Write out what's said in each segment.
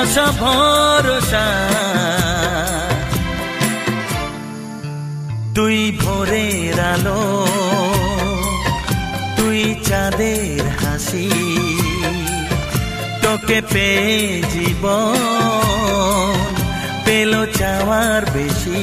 আশা ভরসা। তুই ভোরের আলো তুই চাঁদের হাসি তোকে পেয়ে জীবন পেল চাওয়ার বেশি।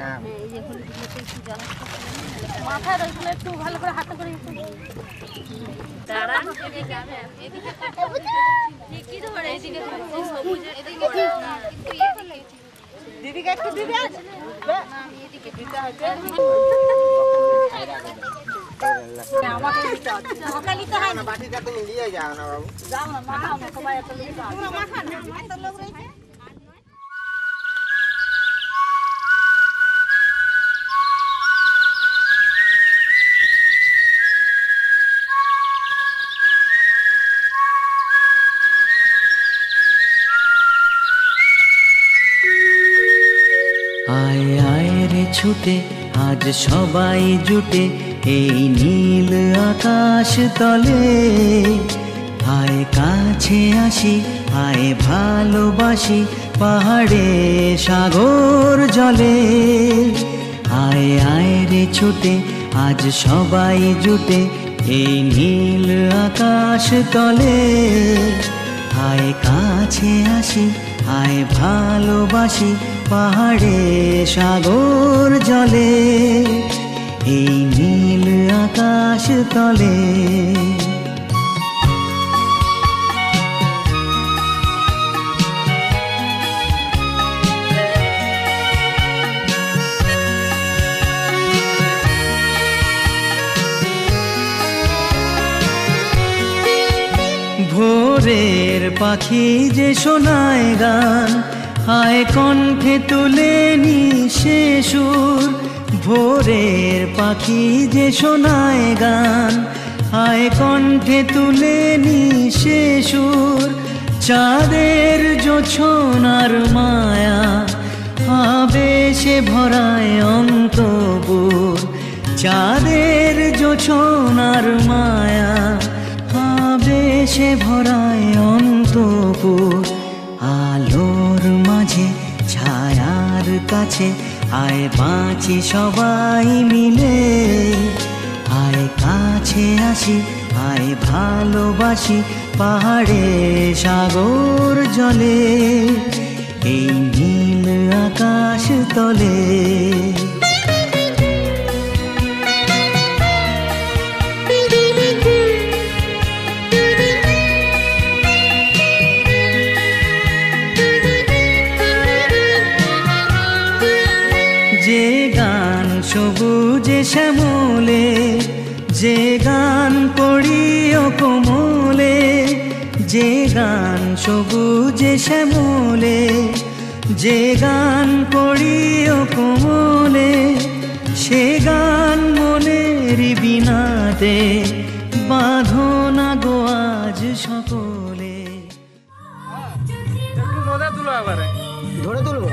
না মাথায় রইগুলো একটু ভালো করে হাতে করে একটু দাঁড়া ঠিকই ধরে, এদিকে ধরে, সেই সবুজের এদিকে ধরে না, কিন্তু এদিকে। দিদিকে একটু দিদি আছে আমাকে দিতে হবে ওকে নিতে হয় না বাটিটা তুমি নিয়ে যাও না বাবু যাও না মাখাও না সবাই এত লোক তলে আয় কাছে আসি আয় ভালোবাসি পাহাড়ে সাগর জলে। আয় আয় রে ছুটে, আজ সবাই জুটে এই নীল আকাশ তলে। আয় কাছে আসি আয় ভালোবাসি পাহাড়ে সাগর জলে। এই নীল আকাশ তলে। ভোরের পাখি যে শোনায় গান, হায় কণ্ঠে তুলে নি সে সুর। ভোরের পাখি যে শোনায় গান হায় কণ্ঠে তুলে নি সে সুর। চাঁদের জোছনার মায়া, আবেশে ভরায় অন্তপুর চাঁদের জোছনার মায়া, আবেশে ভরায় অন্তপুর আলোর মাঝে ছায়ার কাছে আয় বাঁচি সবাই মিলে। আয় কাছে আসি, আয় ভালোবাসি পাহাড়ে, সাগর জলে, এই নীল আকাশ তলে। শ্যামলে যে গান করি ও কোমলে যে গান সবুজে শ্যামলে যে গান করি ও কোমলে সে গান মনের বিনাতে বাঁধনা গো আজ সকলে। ধরে তুলবো?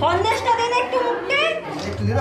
সন্দেশটা দিন একটু মুখে। একটু দিন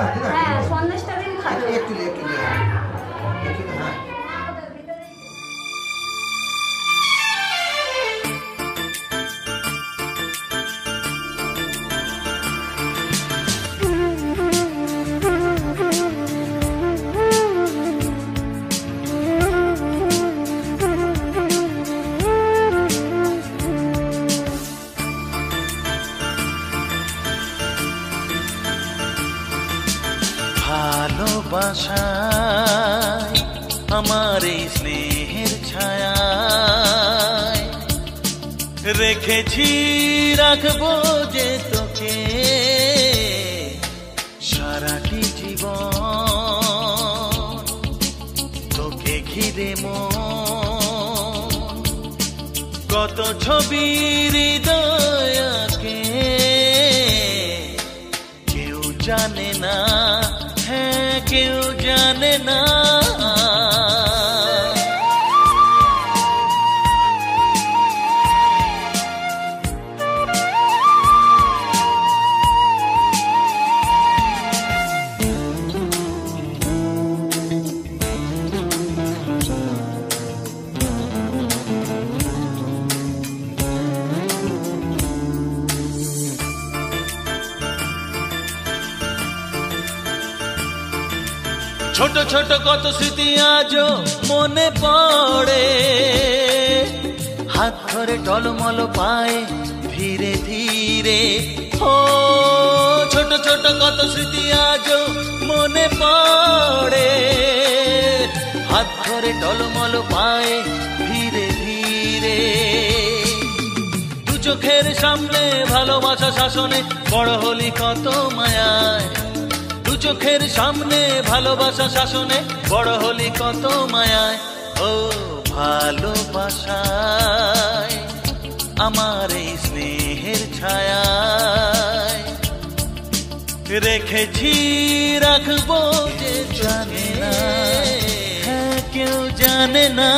ছোট ছোট কত স্মৃতি আজও মনে পড়ে। হাত ধরে টলমল পায়ে ধীরে ধীরে। ও, ছোট ছোট কত স্মৃতি আজও মনে পড়ে। হাত ধরে টলমল পায়ে ধীরে ধীরে। দু চোখের সামনে ভালোবাসা শাসনে বড় হলি কত মায়ায়। চোখের সামনে ভালোবাসা শাসনে, বড় হলি কত মায়ায়, ও ভালোবাসায়, আমার এই স্নেহের ছায়ায়। রেখেছি, রাখব যে জানে না হ্যাঁ কেউ জানে না।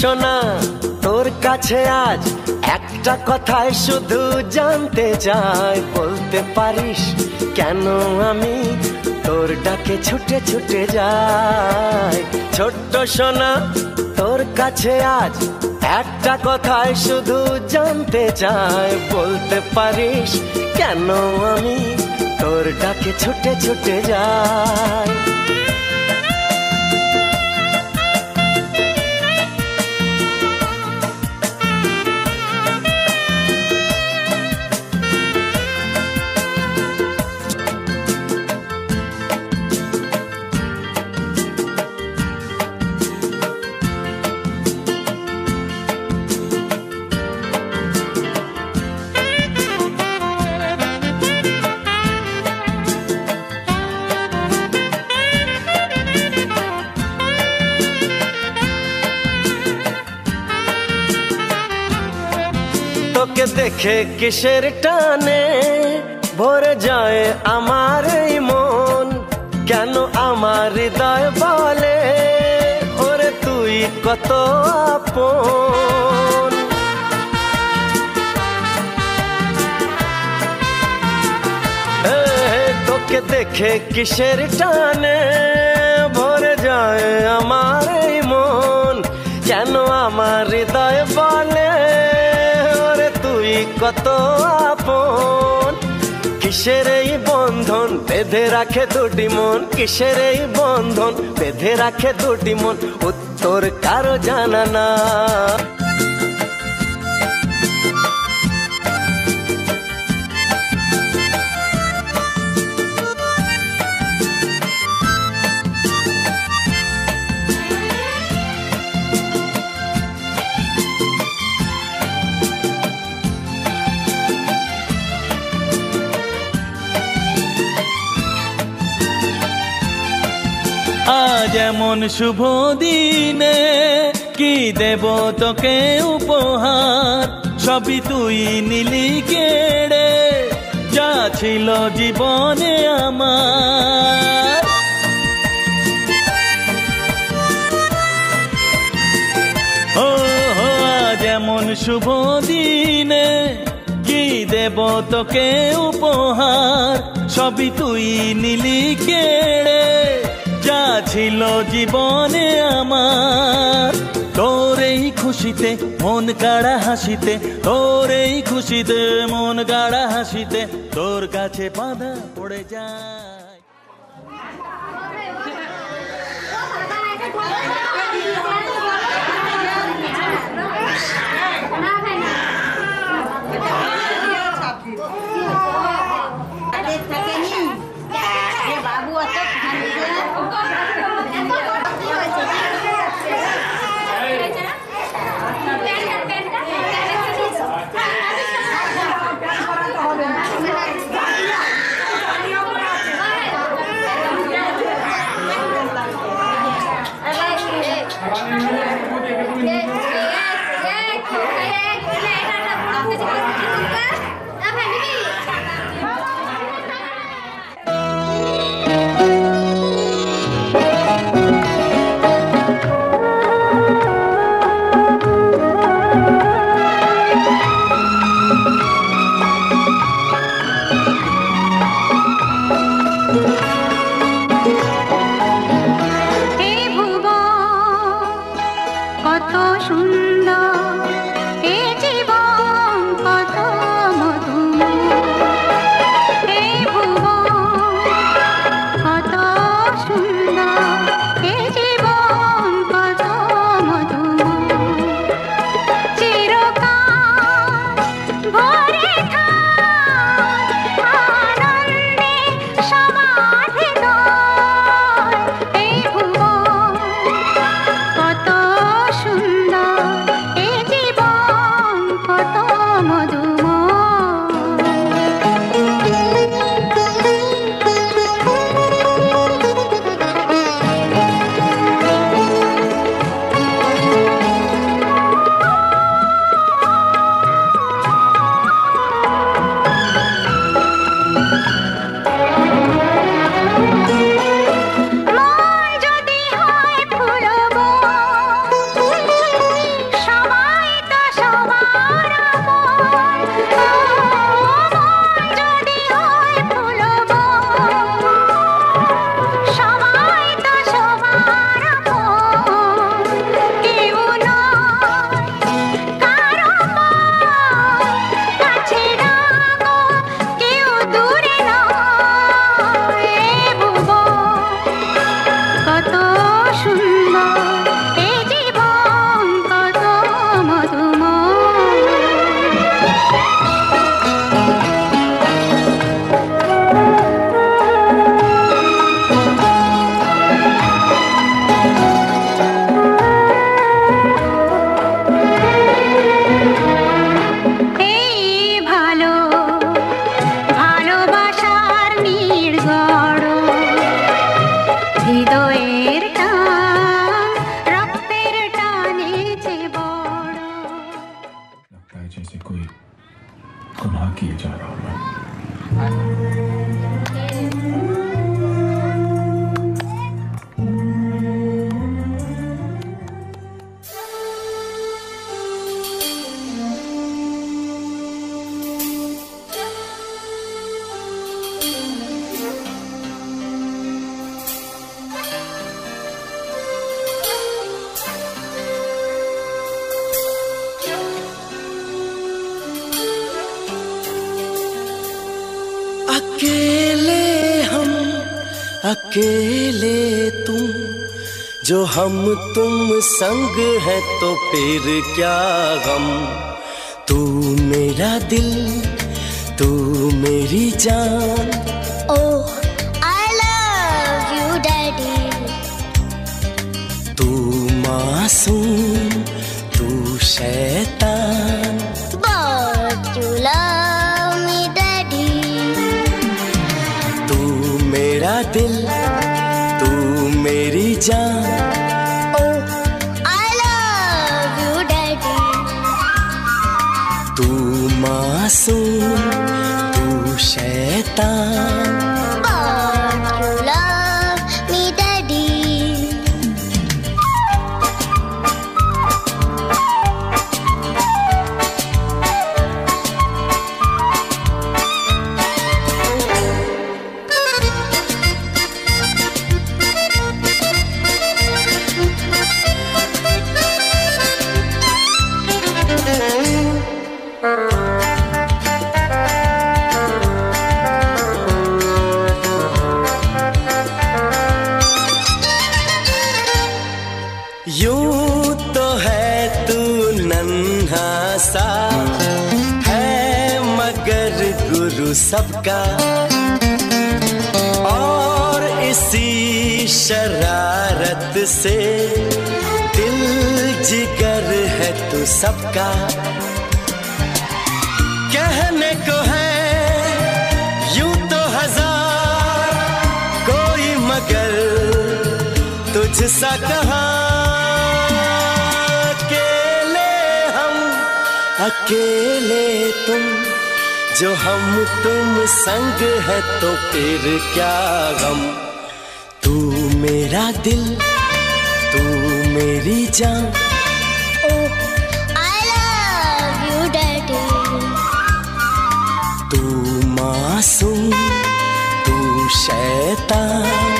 সোনা তোর কাছে আজ একটা কথাই শুধু জানতে চাই। বলতে পারিস কেন আমি তোর ডাকে ছুটে ছুটে যাই। ছোট্ট সোনা তোর কাছে আজ একটা কথাই শুধু জানতে চাই। বলতে পারিস কেন আমি তোর ডাকে ছুটে ছুটে যাই। তোকে দেখে কিসের টানে? ভরে যায় আমার মন। কেন আমার হৃদয় বলে? ওরে তুই কত আপন। দেখে কিসের টানে? ভরে যায় আমার মন। কেন আমার হৃদয় বলে? কত আপন। কিসের এই বন্ধন? বেঁধে রাখে দুটি মন। কিসের এই বন্ধন? বেঁধে রাখে দুটি মন। উত্তর কারও জানা না। এমন শুভ দিনে কি দেব তোকে উপহার? সবই তুই নিলি কেড়ে, যা ছিল জীবনে আমার। ও এমন শুভ দিনে কি দেব তোকে উপহার? সবই তুই নিলি কেড়ে যা ছিল জীবনে আমার। তোরেই খুশিতে মন কাড়া হাসিতে, তোরেই খুশিতে মন গাড়া হাসিতে, তোর কাছে বাঁধা পড়ে যায়। जैसे कोई गुनाह किए जा रहा हूँ। जो हम तुम संग है तो फिर क्या गम तू मेरा दिल तू मेरी जान Oh, I love you, Daddy. तू मासूम तू शैतान Daddy. तू मेरा दिल मेरी जान। तू मासूम तू शैतान। सबका और इसी शरारत से दिल जिगर है तू सबका। कहने को है, यूँ तो हज़ार, कोई मगर तुझसा कहा। अकेले हम, अकेले तुम। जो हम तुम संग है तो फिर क्या गम? तू मेरा दिल तू मेरी जान। तू मासूम तू शैतान।